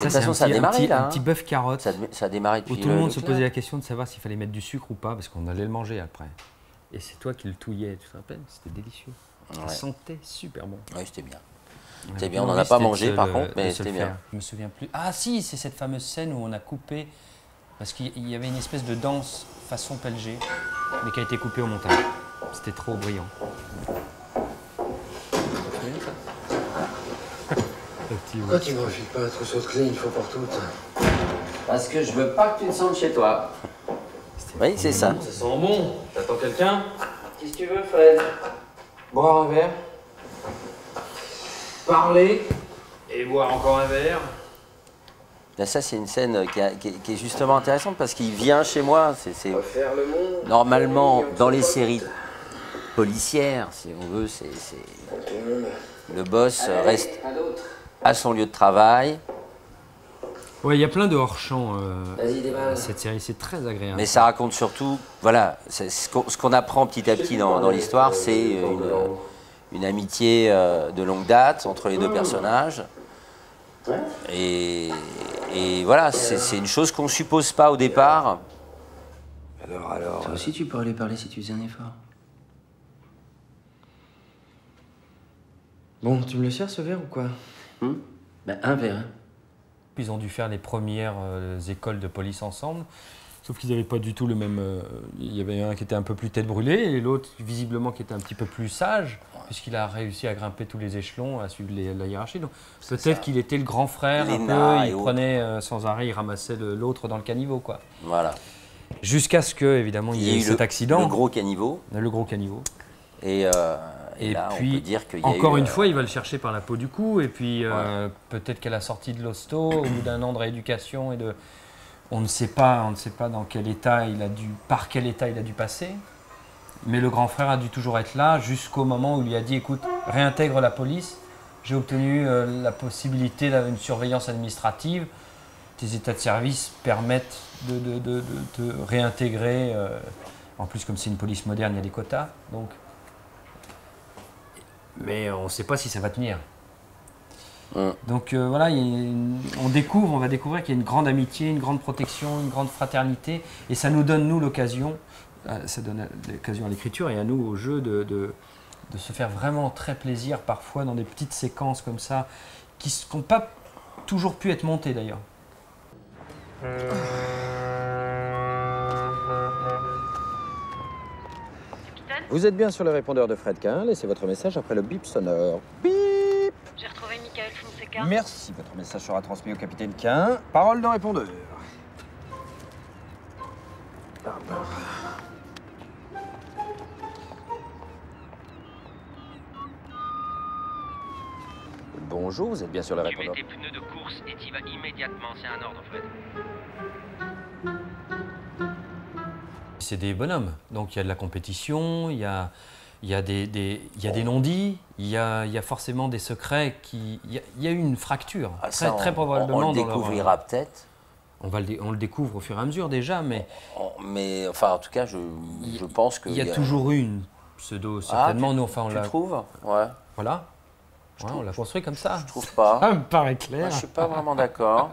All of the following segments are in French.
De toute Ça, c'est façon, un ça a petit- un démarré petit- là. Un petit bœuf carotte. Ça, a- ça a démarré Où depuis tout le monde le se posait la question de savoir s'il fallait mettre du sucre ou pas, parce qu'on allait le manger après. Et c'est toi qui le touillais, tu te rappelles? C'était délicieux. Ça Ouais. sentait super bon. Oui, c'était bien. C'était bien, on n'en a pas mangé, par le- contre, mais c'était bien. Je me souviens plus. Ah si, c'est cette fameuse scène où on a coupé, parce qu'il y avait une espèce de danse façon Pelgé, mais qui a été coupée au montage. C'était trop brillant. Petit- Pourquoi tu me refiles pas un trousseau de clés une fois pour toutes Parce que je veux pas que tu te sentes chez toi. Oui, c'est ça. Ça sent bon. T'attends quelqu'un Qu'est-ce que tu veux, Fred? Boire un verre. Parler. Et boire encore un verre. Là, ça, c'est une scène qui, a- qui est- qui est justement intéressante parce qu'il vient chez moi. C'est normalement dans les séries policières, si on veut, c'est le boss reste à son lieu de travail, Ouais, il y a plein de hors-champs euh, cette série, c'est très agréable. mais ça raconte surtout, voilà, c'est ce qu'on apprend petit à petit dans, dans l'histoire, c'est une, une amitié euh, de longue date entre les deux personnages. Et, et voilà, c'est c'est une chose qu'on suppose pas au départ. Alors, alors. Toi aussi, tu pourrais lui parler si tu faisais un effort. Bon, tu me le sers ce verre ou quoi? Ben, un verre. Ils ont dû faire les premières euh, écoles de police ensemble. Sauf qu'ils n'avaient pas du tout le même. euh, il y avait un qui était un peu plus tête brûlée et l'autre, visiblement, qui était un petit peu plus sage, puisqu'il a réussi à grimper tous les échelons, à suivre les- la hiérarchie. Donc peut-être qu'il était le grand frère, un peu, et il prenait euh, sans arrêt, il ramassait l'autre dans le caniveau, quoi. Voilà. Jusqu'à ce que, évidemment, il y ait eu cet le, accident, le gros caniveau. le gros caniveau. Et, euh, et Et là, puis, on peut dire qu'il y a Encore eu, une euh, fois, il va le chercher par la peau du cou, et puis euh, peut-être qu'à la sortie de l'hosto, au bout d'un an de rééducation et de, on ne sait pas, on ne sait pas dans quel état il a dû, par quel état il a dû passer. Mais le grand frère a dû toujours être là jusqu'au moment où il lui a dit, écoute, réintègre la police. J'ai obtenu euh, la possibilité d'avoir une surveillance administrative. Tes états de service permettent de, de- de- de- de réintégrer. euh, en plus, comme c'est une police moderne, il y a des quotas. Donc, mais on ne sait pas si ça va tenir. Donc euh, voilà, il y a une- on découvre, on va découvrir qu'il y a une grande amitié, une grande protection, une grande fraternité, et ça nous donne nous l'occasion, euh, ça donne l'occasion à l'écriture et à nous au jeu de, de- de se faire vraiment très plaisir parfois dans des petites séquences comme ça, qui n'ont pas toujours pu être montées d'ailleurs. Vous êtes bien sur le répondeur de Fred Quin. Laissez votre message après le bip sonore. Bip J'ai retrouvé Michael Fonseca. Merci. Votre message sera transmis au capitaine Quin. Parole de répondeur. Bonjour, vous êtes bien sur le Tu mets répondeur. tes pneus de course et t'y vas immédiatement, c'est un ordre, Fred. C'est des bonhommes, donc il y a de la compétition, il y a, il y a des, non-dits, il y a, il y a forcément des secrets qui... Il y a, il y a eu une fracture, ah, très, ça, très on- probablement. On, le leur- découvrira peut-être. On, va le, on le découvre au fur et à mesure déjà, mais On- Mais enfin, en tout cas, je, je pense que. il y a toujours eu une pseudo, Ah, certainement. tu- Nous, enfin, on Tu trouves Ouais. Voilà. Ouais, on l'a construit comme ça. Je trouve pas. Ça me paraît Moi, clair. je suis pas vraiment d'accord.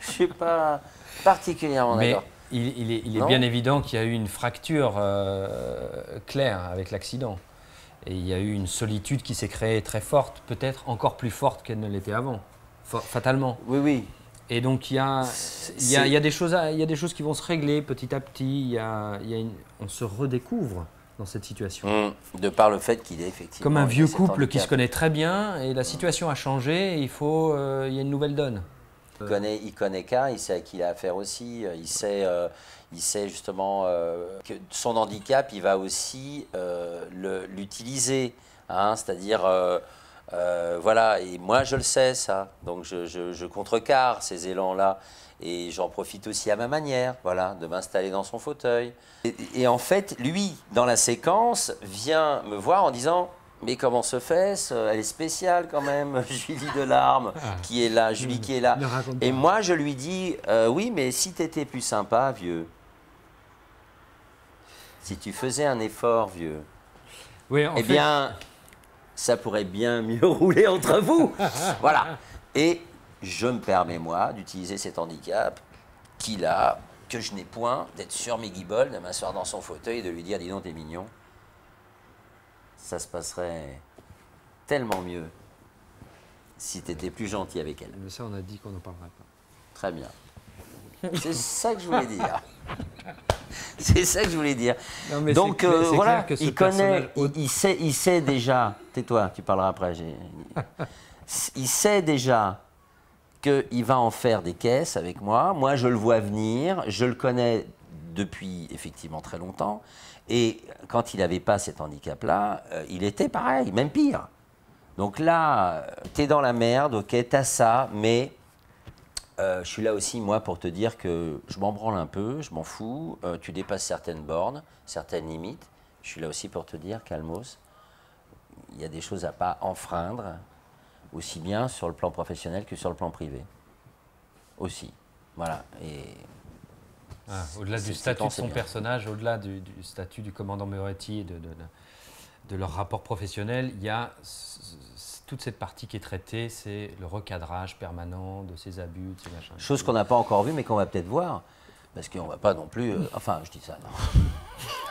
Je suis pas particulièrement d'accord. Il, il est, il est Non bien évident qu'il y a eu une fracture euh, claire avec l'accident. Et il y a eu une solitude qui s'est créée très forte, peut-être encore plus forte qu'elle ne l'était avant, fa- fatalement. Oui, oui. Et donc il y a, il y a, il y a des choses à- il y a des choses qui vont se régler petit à petit. Il y a, il y a une- on se redécouvre dans cette situation. Hum, De par le fait qu'il est effectivement. Comme un vieux couple qui se connaît très bien et la situation a changé et il faut, euh, il y a une nouvelle donne. Il connaît, il connaît K, il sait à qui il a affaire aussi, il sait, euh, il sait justement euh, que son handicap, il va aussi euh, l'utiliser, hein, c'est-à-dire, voilà, et moi je le sais ça, donc je, contrecarre ces élans-là, et j'en profite aussi à ma manière, voilà, de m'installer dans son fauteuil. Et en fait, lui, dans la séquence, vient me voir en disant... Mais comment se fait-ce? Elle est spéciale quand même, Julie Delarme, qui est là, Julie qui est là. Et moi, je lui dis, euh, oui, mais si tu étais plus sympa, vieux, si tu faisais un effort, vieux, Oui, en eh fait, bien, ça pourrait bien mieux rouler entre vous. voilà. Et je me permets, moi, d'utiliser cet handicap qu'il a, que je n'ai point, d'être sur mes guibolles, de m'asseoir dans son fauteuil et de lui dire Dis donc, t'es mignon. Ça se passerait tellement mieux si t'étais plus gentil avec elle. Mais ça, on a dit qu'on n'en parlerait pas. Très bien. C'est ça que je voulais dire. C'est ça que je voulais dire. Non, mais Donc clair- euh, voilà, que il connaît, il, il sait, il sait déjà. Tais-toi, tu parleras après. Il sait déjà qu'il va en faire des caisses avec moi. Moi, je le vois venir. Je le connais depuis effectivement très longtemps. Et quand il n'avait pas cet handicap-là, euh, il était pareil, même pire. Donc là, tu es dans la merde, ok, t'as ça, mais euh, je suis là aussi, moi, pour te dire que je m'en branle un peu, je m'en fous. euh, tu dépasses certaines bornes, certaines limites. Je suis là aussi pour te dire, calmos, il y a des choses à pas enfreindre, aussi bien sur le plan professionnel que sur le plan privé. Aussi. Voilà. Et Ah, au-delà du statut de son bien. personnage, au-delà du, du statut du commandant Moretti et de, de- de- de leur rapport professionnel, il y a toute cette partie qui est traitée, c'est le recadrage permanent de ces abus, de ces machins. chose qu'on n'a pas encore vue, mais qu'on va peut-être voir. Parce qu'on va pas non plus. euh, enfin, je dis ça,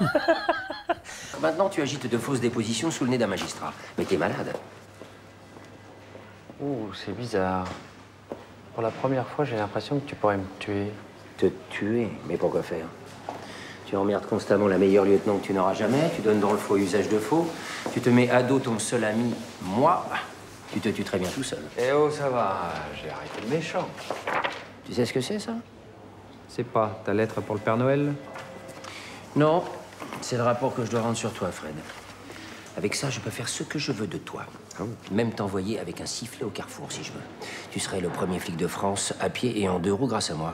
non. Maintenant, tu agites de fausses dépositions sous le nez d'un magistrat. Mais t'es malade. Ouh, c'est bizarre. Pour la première fois, j'ai l'impression que tu pourrais me tuer. Te tuer Mais pourquoi faire Tu emmerdes constamment la meilleure lieutenant que tu n'auras jamais, tu donnes dans le faux usage de faux, tu te mets à dos ton seul ami, moi. Tu te tues très bien tout seul. Eh oh, ça va, j'ai arrêté le méchant. Tu sais ce que c'est, ça C'est pas ta lettre pour le Père Noël Non, c'est le rapport que je dois rendre sur toi, Fred. Avec ça, je peux faire ce que je veux de toi. Même t'envoyer avec un sifflet au carrefour, si je veux. Tu serais le premier flic de France, à pied et en deux roues grâce à moi.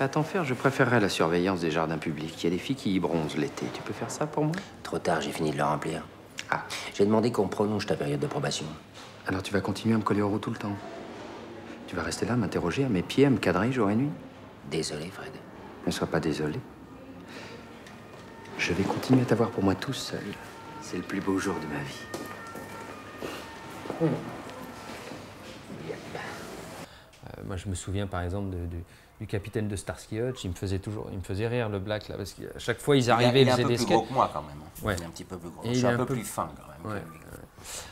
À t'en faire, je préférerais la surveillance des jardins publics. Il y a des filles qui y bronzent l'été. Tu peux faire ça pour moi? Trop tard, j'ai fini de le remplir. Ah. J'ai demandé qu'on prolonge ta période de probation. Alors tu vas continuer à me coller au roue tout le temps. Tu vas rester là, m'interroger à mes pieds, à me cadrer jour et nuit? Désolé, Fred. Ne sois pas désolé. Je vais continuer à t'avoir pour moi tout seul. C'est le plus beau jour de ma vie. Euh, moi, je me souviens par exemple de- de- du capitaine de Starsky Hutch, il me faisait toujours, il me faisait rire le black là, parce qu'à chaque fois ils Il est- arrivaient, il est un faisaient peu des plus gros que moi, quand même. hein. Ouais. Il est un petit peu plus gros. Et je suis un un peu peu- plus fin, quand même. Ouais, lui.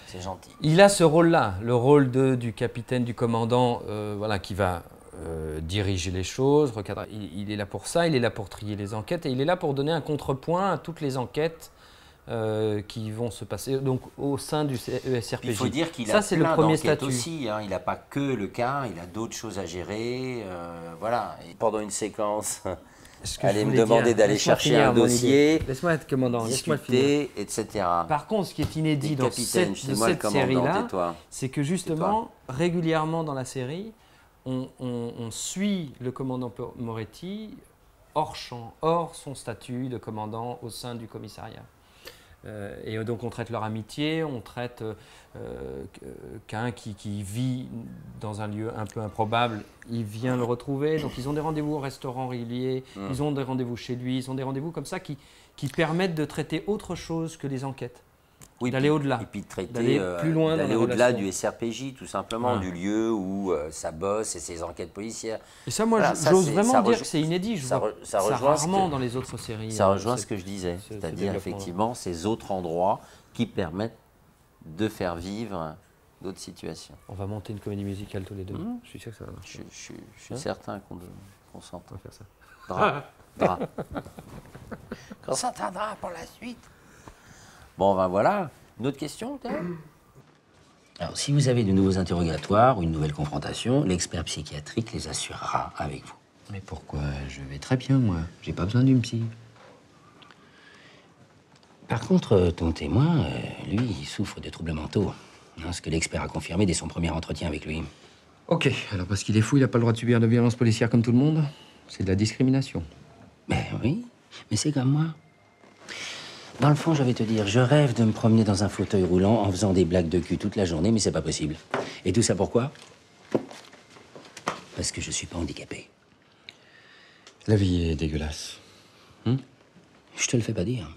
C'est gentil. Il a ce rôle-là, le rôle de, du capitaine, du commandant, euh, voilà, qui va euh, diriger les choses, recadrer. Il, il est là pour ça, il est là pour trier les enquêtes et il est là pour donner un contrepoint à toutes les enquêtes euh, qui vont se passer donc au sein du ESRPJ. Puis il faut dire qu'il ça, a c'est plein le premier statut. aussi. hein. Il n'a pas que le cas, il a d'autres choses à gérer. euh, voilà. Et pendant une séquence, Ce que allez me demander d'aller chercher finir un dossier. Laisse-moi être commandant, laisse-moi le finir. discuter, etc. Par contre, ce qui est inédit dans cette, série-là, c'est que justement, régulièrement dans la série, on, on- on suit le commandant Moretti hors champ, hors son statut de commandant au sein du commissariat. Euh, et donc on traite leur amitié, on traite euh, euh, qu'un qui, qui vit dans un lieu un peu improbable, il vient le retrouver. Donc ils ont des rendez-vous au restaurant réguliers, Mm. ils ont des rendez-vous chez lui, ils ont des rendez-vous comme ça qui, qui permettent de traiter autre chose que les enquêtes. Oui, d'aller au-delà, Et puis de traiter, d'aller euh, plus loin dans d'aller la au-delà du SRPJ, tout simplement, Ah. du lieu où euh, ça bosse et ses enquêtes policières. Et ça, moi, Voilà, j'ose vraiment dire que c'est inédit. Je ça vois ça ça rejoint ce rarement que- dans les autres séries. Ça euh, rejoint ce que je disais, ce- ce c'est-à-dire effectivement ces autres endroits qui permettent de faire vivre d'autres situations. On va monter une comédie musicale tous les deux. Mhm. Je suis sûr que ça va marcher. je suis- je suis Hein certain qu'on qu'on s'entend. On va faire ça. Dra, dra. Qu'on s'entendra pour la suite. Bon, ben voilà. Une autre question, peut-être? Alors, si vous avez de nouveaux interrogatoires ou une nouvelle confrontation, l'expert psychiatrique les assurera avec vous. Mais pourquoi? Je vais très bien, moi. J'ai pas besoin d'une psy. Par contre, euh, ton témoin, euh, lui, il souffre de troubles mentaux. hein, ce que l'expert a confirmé dès son premier entretien avec lui. Ok, alors parce qu'il est fou, il a pas le droit de subir de violence policière comme tout le monde C'est de la discrimination. Ben oui, mais c'est comme moi. Dans le fond, je vais te dire, je rêve de me promener dans un fauteuil roulant en faisant des blagues de cul toute la journée, mais c'est pas possible. Et tout ça pourquoi? Parce que je suis pas handicapé. La vie est dégueulasse. Hmm? Je te le fais pas dire.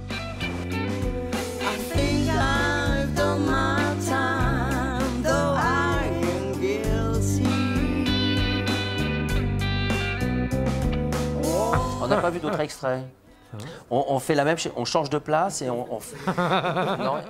On n'a pas vu d'autres extraits. On, on fait la même chose, on change de place et on. on f- non,